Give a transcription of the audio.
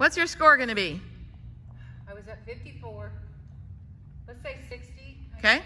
What's your score going to be? I was at 54. Let's say 60. Okay.